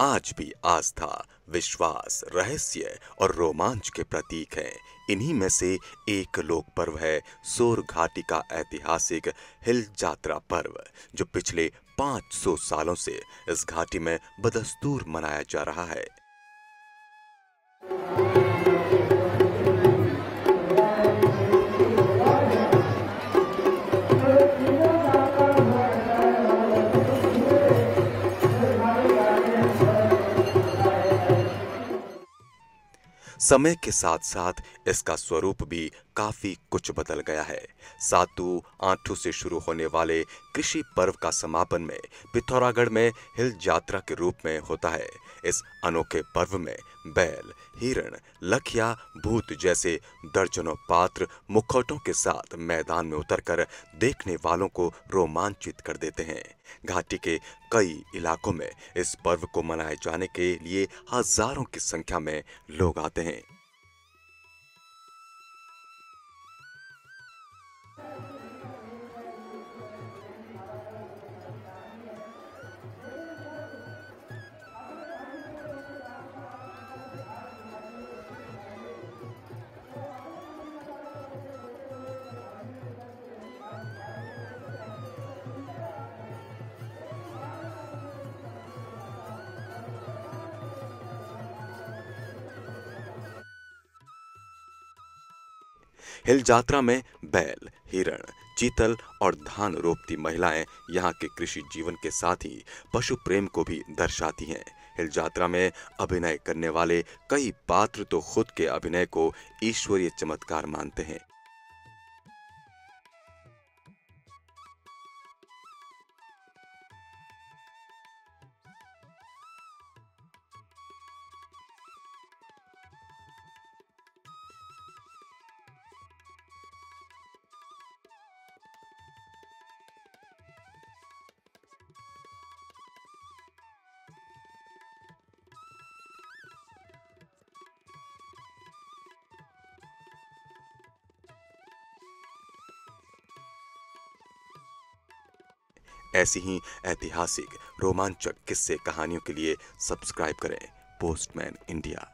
आज भी आस्था, विश्वास, रहस्य और रोमांच के प्रतीक हैं। इन्हीं में से एक लोक पर्व है सोर घाटी का ऐतिहासिक हिल जात्रा पर्व, जो पिछले 500 सालों से इस घाटी में बदस्तूर मनाया जा रहा है। समय के साथ साथ इसका स्वरूप भी काफ़ी कुछ बदल गया है। सातु आठू से शुरू होने वाले कृषि पर्व का समापन में पिथौरागढ़ में हिल यात्रा के रूप में होता है। इस अनोखे पर्व में बैल, हिरण, लखिया, भूत जैसे दर्जनों पात्र मुखौटों के साथ मैदान में उतरकर देखने वालों को रोमांचित कर देते हैं। घाटी के कई इलाकों में इस पर्व को मनाए जाने के लिए हज़ारों की संख्या में लोग आते हैं। हिल जात्रा में बैल, हिरण, चीतल और धान रोपती महिलाएँ यहाँ के कृषि जीवन के साथ ही पशु प्रेम को भी दर्शाती हैं। हिल जात्रा में अभिनय करने वाले कई पात्र तो खुद के अभिनय को ईश्वरीय चमत्कार मानते हैं। ऐसी ही ऐतिहासिक रोमांचक किस्से कहानियों के लिए सब्सक्राइब करें पोस्टमैन इंडिया